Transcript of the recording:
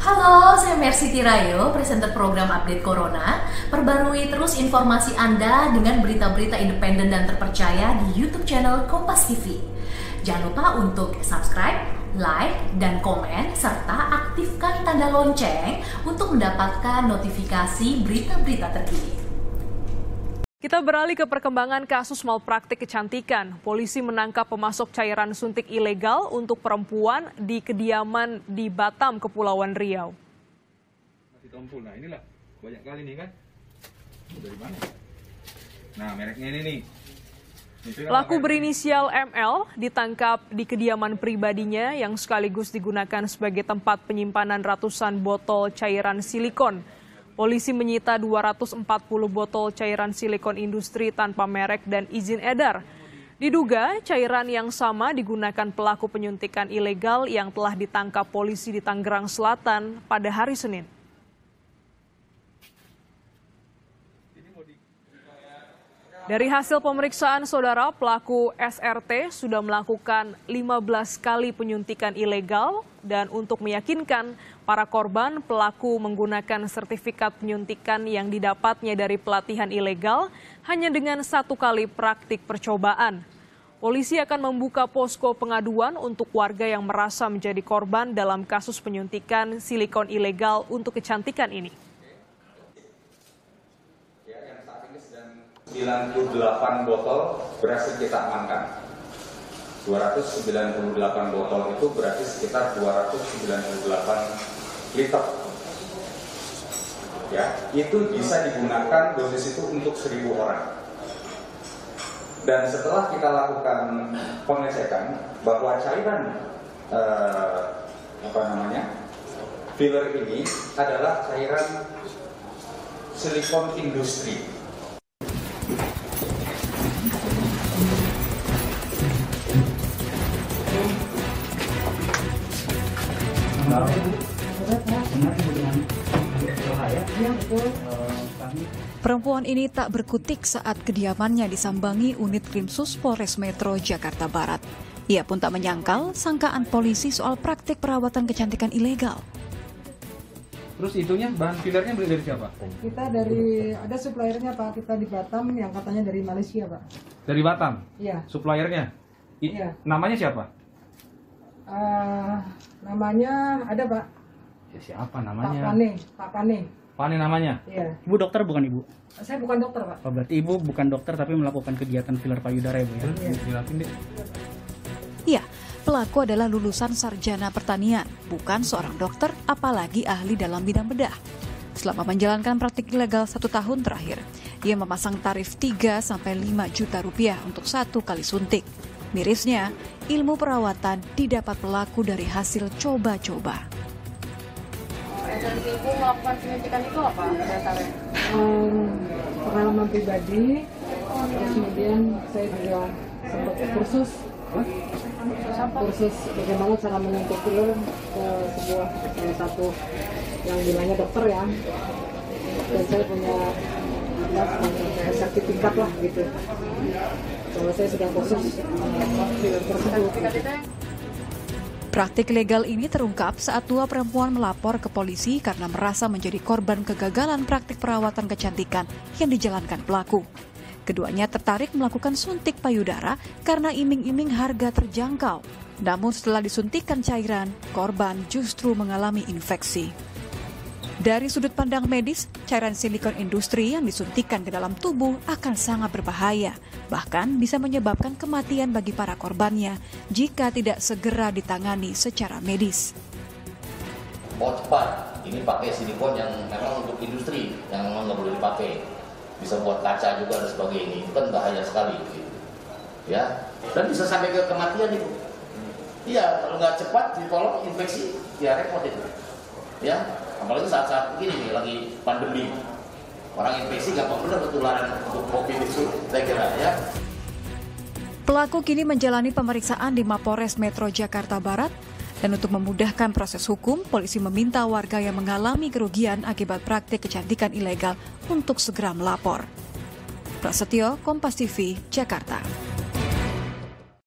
Halo, saya Mercy Tirayo, presenter program Update Corona. Perbarui terus informasi Anda dengan berita-berita independen dan terpercaya di YouTube channel Kompas TV. Jangan lupa untuk subscribe, like, dan komen, serta aktifkan tanda lonceng untuk mendapatkan notifikasi berita-berita terkini. Kita beralih ke perkembangan kasus malpraktik kecantikan. Polisi menangkap pemasok cairan suntik ilegal untuk perempuan di kediaman di Batam, Kepulauan Riau. Nah inilah banyak kali nih kan. Dari mana? Nah mereknya ini nih. Pelaku merek- berinisial ML ditangkap di kediaman pribadinya yang sekaligus digunakan sebagai tempat penyimpanan ratusan botol cairan silikon. Polisi menyita 240 botol cairan silikon industri tanpa merek dan izin edar. Diduga cairan yang sama digunakan pelaku penyuntikan ilegal yang telah ditangkap polisi di Tangerang Selatan pada hari Senin. Dari hasil pemeriksaan saudara, pelaku SRT sudah melakukan 15 kali penyuntikan ilegal dan untuk meyakinkan para korban, pelaku menggunakan sertifikat penyuntikan yang didapatnya dari pelatihan ilegal hanya dengan satu kali praktik percobaan. Polisi akan membuka posko pengaduan untuk warga yang merasa menjadi korban dalam kasus penyuntikan silikon ilegal untuk kecantikan ini. 98 botol berhasil kita amankan. 298 botol itu berarti sekitar 298 liter. Ya, itu bisa digunakan dosis itu untuk 1000 orang. Dan setelah kita lakukan pengecekan bahwa cairan eh, apa namanya filler ini adalah cairan silikon industri Perempuan ini tak berkutik saat kediamannya disambangi unit Krimsus Polres Metro Jakarta Barat. Ia pun tak menyangkal sangkaan polisi soal praktik perawatan kecantikan ilegal. Terus itunya bahan fillernya beli dari siapa? Kita dari ada suppliernya Pak, kita di Batam yang katanya dari Malaysia Pak. Dari Batam. Iya. Suppliernya. I- Iya. Namanya siapa? Eh, namanya ada Pak, Ya, siapa Pak namanya? Pane, Pak Pane. Pane namanya. Iya. Ibu dokter bukan ibu? Saya bukan dokter Pak. Oh, berarti ibu bukan dokter tapi melakukan kegiatan filler payudara ya bu ya? Jelasin deh. Ya, pelaku adalah lulusan sarjana pertanian, bukan seorang dokter, apalagi ahli dalam bidang bedah. Selama menjalankan praktik ilegal satu tahun terakhir, ia memasang tarif 3 sampai 5 juta rupiah untuk satu kali suntik. Mirisnya, ilmu perawatan didapat pelaku dari hasil coba-coba. Esensi ibu melakukan penyuntikan itu apa dasarnya? Pengalaman pribadi, terus kemudian saya juga sempat kursus kursus bagaimana cara menyuntik ke sebuah salah satu yang bilangnya dokter ya dan saya punya apa semacam sertifikat lah gitu kalau saya sedang eh, filler tersebut Praktik legal ini terungkap saat dua perempuan melapor ke polisi karena merasa menjadi korban kegagalan praktik perawatan kecantikan yang dijalankan pelaku. Keduanya tertarik melakukan suntik payudara karena iming-iming harga terjangkau. Namun setelah disuntikkan cairan, korban justru mengalami infeksi. Dari sudut pandang medis, cairan silikon industri yang disuntikkan ke dalam tubuh akan sangat berbahaya, bahkan bisa menyebabkan kematian bagi para korbannya jika tidak segera ditangani secara medis. mau cepat ini pakai silikon yang memang untuk industri yang memang nggak boleh dipakai. Bisa buat kaca juga dan sebagainya. Itu kan bahaya sekali gitu. ya. Dan bisa sampai ke kematian itu iya kalau nggak cepat ditolong infeksi ya repot itu ya apalagi saat-saat begini nih lagi pandemi orang infeksi gampang benar ketularan untuk covid itu saya kira ya Pelaku kini menjalani pemeriksaan di Mapores Metro Jakarta Barat dan untuk memudahkan proses hukum, polisi meminta warga yang mengalami kerugian akibat praktik kecantikan ilegal untuk segera melapor. Prasetyo, Kompas TV, Jakarta.